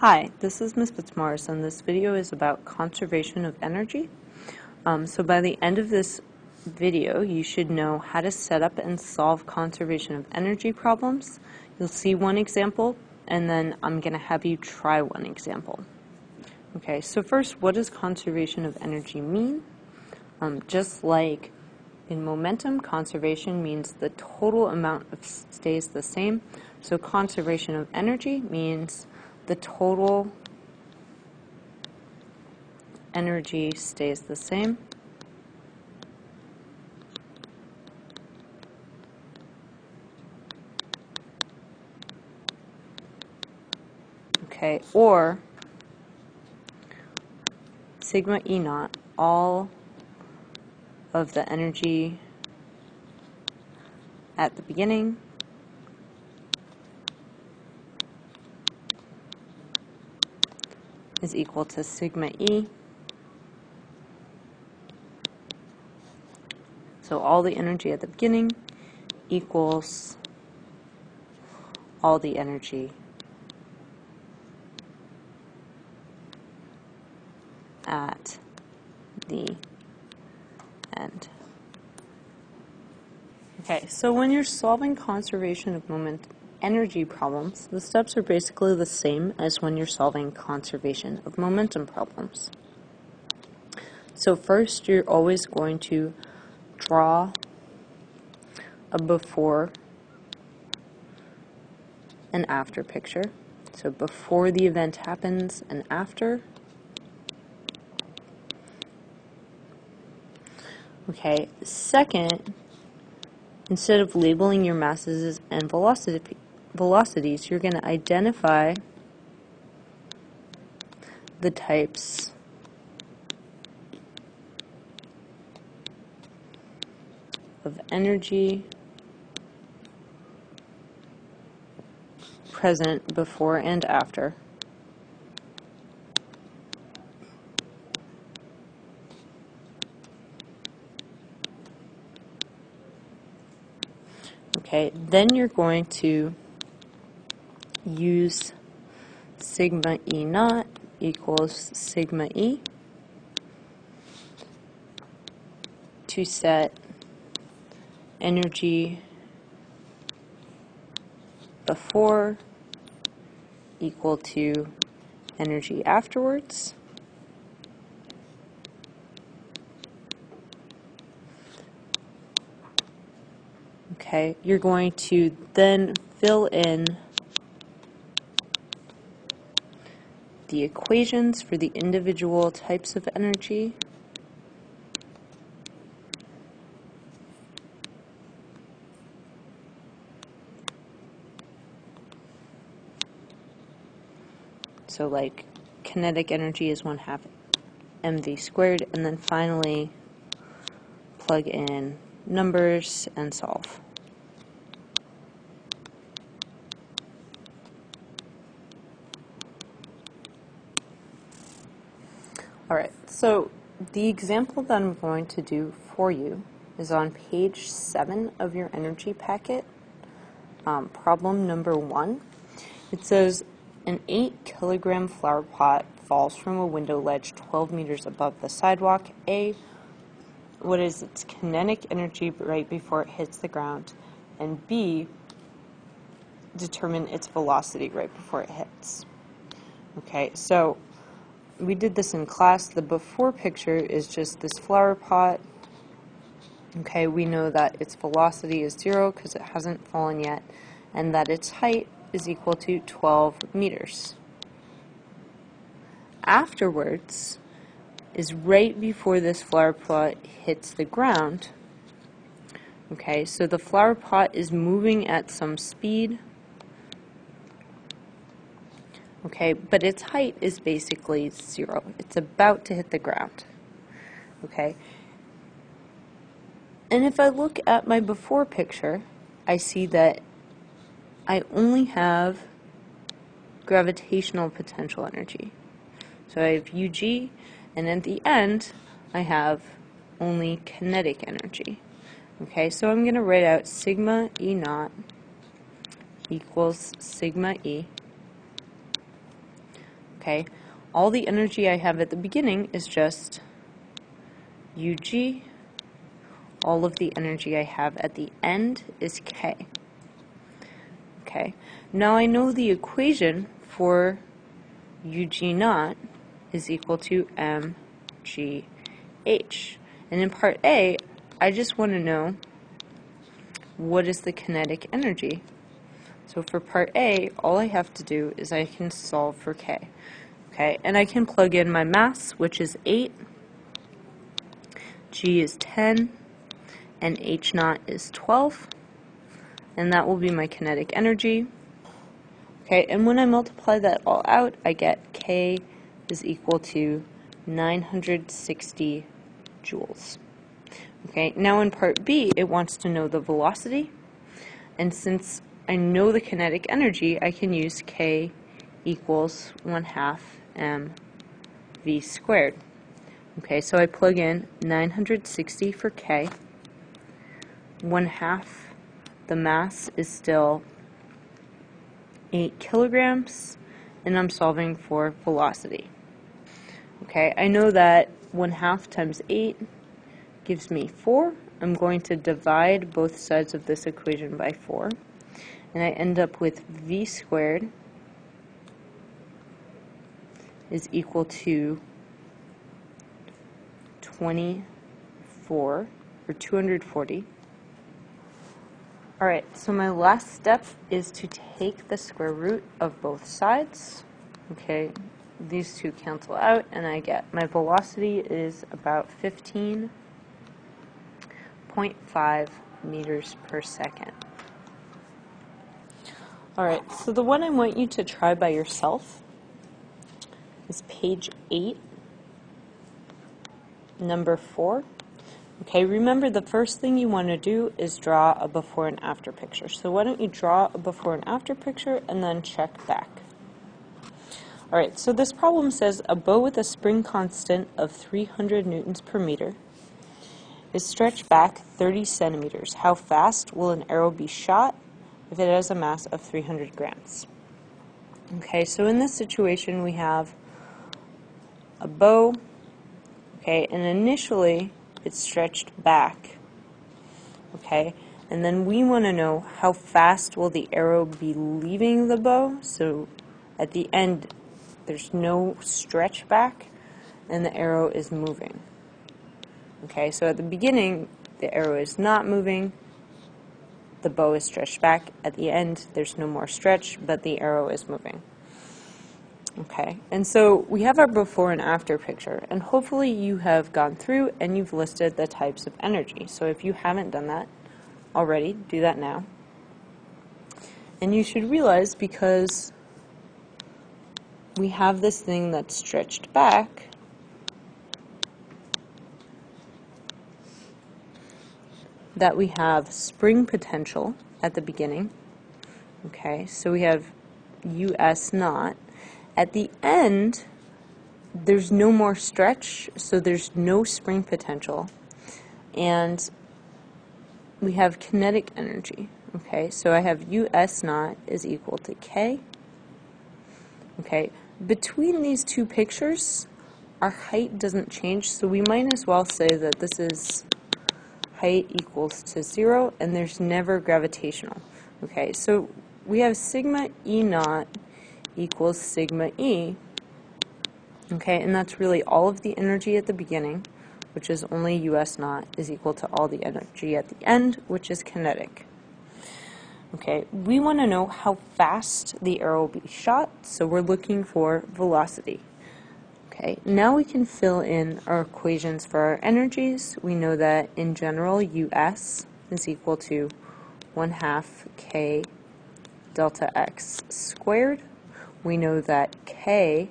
Hi, this is Ms. Fitzmaurice and this video is about conservation of energy. Um, so by the end of this video, you should know how to set up and solve conservation of energy problems. You'll see one example and then I'm going to have you try one example. Okay, so first, what does conservation of energy mean? Um, just like in momentum, conservation means the total amount of stays the same. So conservation of energy means the total energy stays the same. Okay, or sigma E naught, all of the energy at the beginning is equal to sigma E. So all the energy at the beginning equals all the energy at the end. Okay, so when you're solving conservation of moment energy problems, the steps are basically the same as when you're solving conservation of momentum problems. So first, you're always going to draw a before and after picture. So before the event happens and after. Okay, second, instead of labeling your masses and velocity, velocities, you're going to identify the types of energy present before and after. Okay, then you're going to use sigma E naught equals sigma E to set energy before equal to energy afterwards. Okay, you're going to then fill in the equations for the individual types of energy. So like kinetic energy is 1 half mv squared, and then finally plug in numbers and solve. Alright, so the example that I'm going to do for you is on page 7 of your energy packet, um, problem number 1. It says an 8 kilogram flower pot falls from a window ledge 12 meters above the sidewalk. A, what is its kinetic energy right before it hits the ground? And B, determine its velocity right before it hits. Okay, so we did this in class. The before picture is just this flower pot. Okay, we know that its velocity is zero because it hasn't fallen yet, and that its height is equal to 12 meters. Afterwards is right before this flower pot hits the ground. Okay, so the flower pot is moving at some speed okay, but its height is basically zero. It's about to hit the ground, okay? And if I look at my before picture, I see that I only have gravitational potential energy. So I have UG, and at the end, I have only kinetic energy. Okay, so I'm going to write out sigma E naught equals sigma E Okay, all the energy I have at the beginning is just UG. All of the energy I have at the end is K. Okay, now I know the equation for UG naught is equal to mgh. And in part A, I just want to know what is the kinetic energy. So for part A, all I have to do is I can solve for K. Okay, and I can plug in my mass, which is 8, G is 10, and H naught is 12, and that will be my kinetic energy. Okay, and when I multiply that all out, I get K is equal to 960 joules. Okay, now in part B, it wants to know the velocity, and since I know the kinetic energy, I can use K equals 1 half m v squared. Okay, so I plug in 960 for K, 1 half, the mass is still 8 kilograms, and I'm solving for velocity. Okay, I know that 1 half times 8 gives me 4. I'm going to divide both sides of this equation by 4. And I end up with v squared is equal to 24, or 240. Alright, so my last step is to take the square root of both sides. Okay, these two cancel out and I get my velocity is about 15.5 meters per second. Alright, so the one I want you to try by yourself is page 8, number 4. Okay, remember the first thing you want to do is draw a before and after picture. So why don't you draw a before and after picture and then check back. Alright, so this problem says a bow with a spring constant of 300 newtons per meter is stretched back 30 centimeters. How fast will an arrow be shot if it has a mass of 300 grams? Okay, so in this situation we have a bow, okay, and initially it's stretched back, okay, and then we want to know how fast will the arrow be leaving the bow, so at the end there's no stretch back and the arrow is moving. Okay, so at the beginning the arrow is not moving, the bow is stretched back. At the end there's no more stretch, but the arrow is moving. Okay, and so we have our before and after picture, and hopefully you have gone through and you've listed the types of energy. So if you haven't done that already, do that now. And you should realize because we have this thing that's stretched back, that we have spring potential at the beginning. Okay, so we have US naught at the end, there's no more stretch, so there's no spring potential. And we have kinetic energy. Okay, so I have US naught is equal to K. Okay, between these two pictures, our height doesn't change, so we might as well say that this is height equals to zero, and there's never gravitational. Okay, so we have sigma E naught equals sigma E. Okay, and that's really all of the energy at the beginning, which is only US naught, is equal to all the energy at the end, which is kinetic. Okay, we want to know how fast the arrow will be shot, so we're looking for velocity. Okay, now we can fill in our equations for our energies. We know that in general, US is equal to 1 half K delta X squared we know that k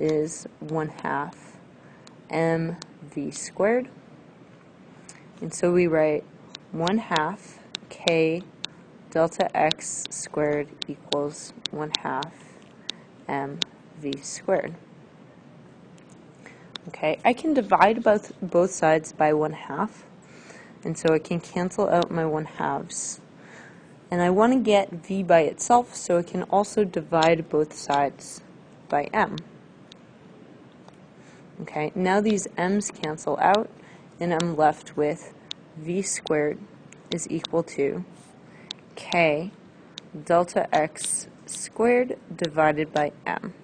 is 1 half mv squared. And so we write 1 half k delta x squared equals 1 half mv squared. Okay, I can divide both, both sides by 1 half, and so I can cancel out my 1 halves. And I want to get v by itself, so I can also divide both sides by m. Okay, now these m's cancel out, and I'm left with v squared is equal to k delta x squared divided by m.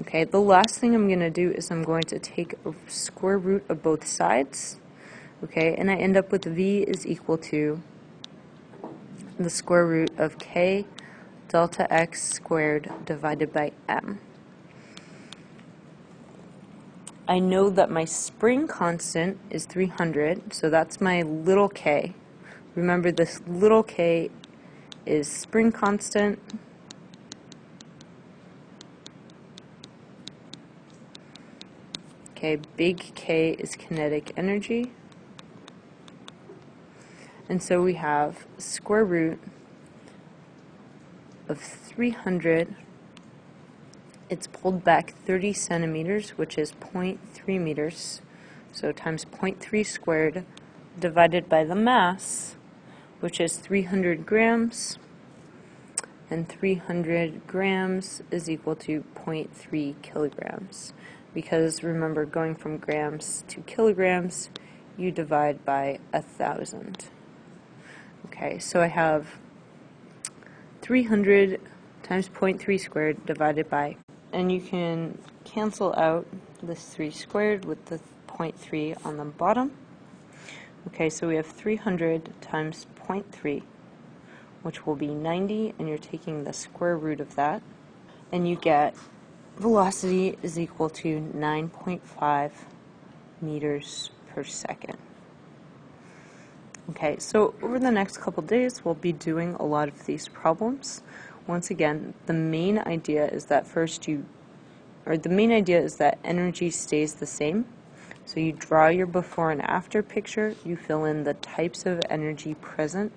Okay, the last thing I'm going to do is I'm going to take a square root of both sides, okay, and I end up with v is equal to the square root of k delta x squared divided by m. I know that my spring constant is 300, so that's my little k. Remember this little k is spring constant, Okay, big K is kinetic energy. And so we have square root of 300. It's pulled back 30 centimeters, which is 0.3 meters. So times 0.3 squared divided by the mass, which is 300 grams. And 300 grams is equal to 0.3 kilograms because remember going from grams to kilograms you divide by a thousand. Okay so I have 300 times 0.3 squared divided by and you can cancel out this 3 squared with the 0.3 on the bottom. Okay so we have 300 times 0.3 which will be 90 and you're taking the square root of that and you get velocity is equal to 9.5 meters per second. Okay, so over the next couple days, we'll be doing a lot of these problems. Once again, the main idea is that first you, or the main idea is that energy stays the same. So you draw your before and after picture, you fill in the types of energy present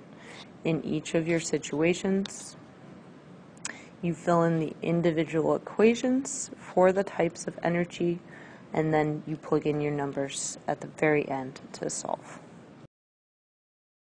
in each of your situations, you fill in the individual equations for the types of energy, and then you plug in your numbers at the very end to solve.